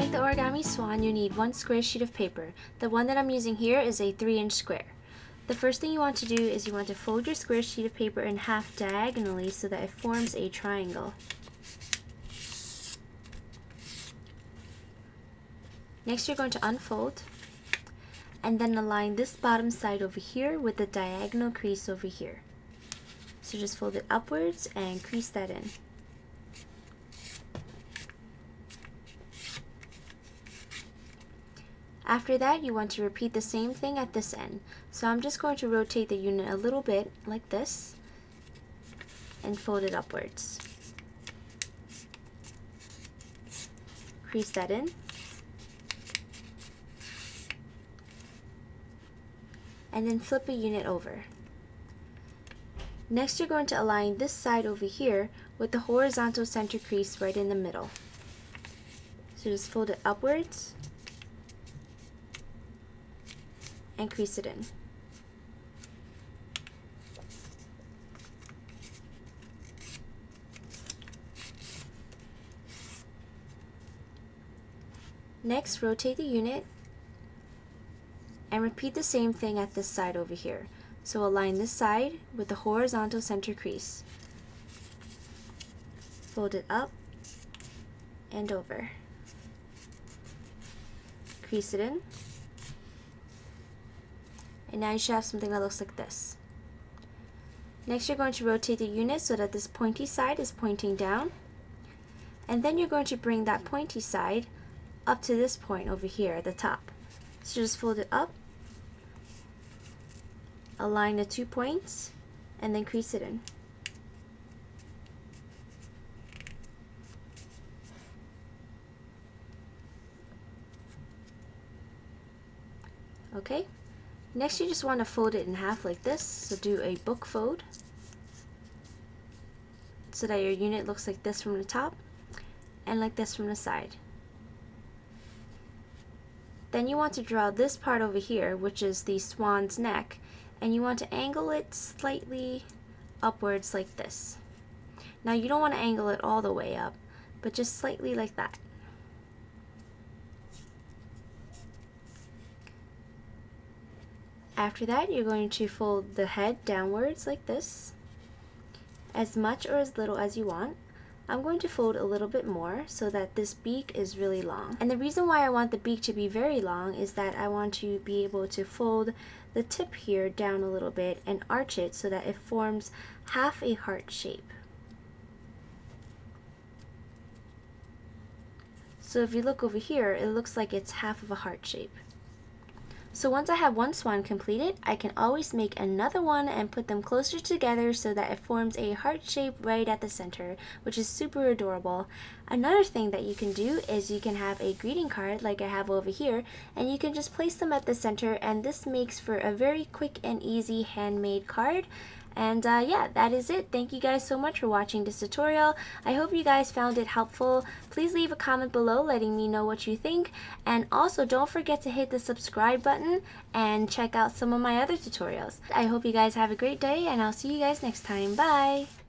make the origami swan, you need one square sheet of paper. The one that I'm using here is a 3 inch square. The first thing you want to do is you want to fold your square sheet of paper in half diagonally so that it forms a triangle. Next you're going to unfold and then align this bottom side over here with the diagonal crease over here. So just fold it upwards and crease that in. After that, you want to repeat the same thing at this end. So I'm just going to rotate the unit a little bit like this and fold it upwards. Crease that in. And then flip a unit over. Next, you're going to align this side over here with the horizontal center crease right in the middle. So just fold it upwards and crease it in. Next, rotate the unit and repeat the same thing at this side over here. So align this side with the horizontal center crease. Fold it up and over. Crease it in and now you should have something that looks like this. Next you're going to rotate the unit so that this pointy side is pointing down. And then you're going to bring that pointy side up to this point over here at the top. So just fold it up, align the two points, and then crease it in. Okay, Next you just want to fold it in half like this, so do a book fold so that your unit looks like this from the top and like this from the side. Then you want to draw this part over here, which is the swan's neck, and you want to angle it slightly upwards like this. Now you don't want to angle it all the way up, but just slightly like that. After that, you're going to fold the head downwards like this, as much or as little as you want. I'm going to fold a little bit more so that this beak is really long. And the reason why I want the beak to be very long is that I want to be able to fold the tip here down a little bit and arch it so that it forms half a heart shape. So if you look over here, it looks like it's half of a heart shape. So once I have one swan completed, I can always make another one and put them closer together so that it forms a heart shape right at the center, which is super adorable. Another thing that you can do is you can have a greeting card like I have over here, and you can just place them at the center, and this makes for a very quick and easy handmade card. And uh, yeah, that is it. Thank you guys so much for watching this tutorial. I hope you guys found it helpful. Please leave a comment below letting me know what you think. And also don't forget to hit the subscribe button and check out some of my other tutorials. I hope you guys have a great day and I'll see you guys next time. Bye!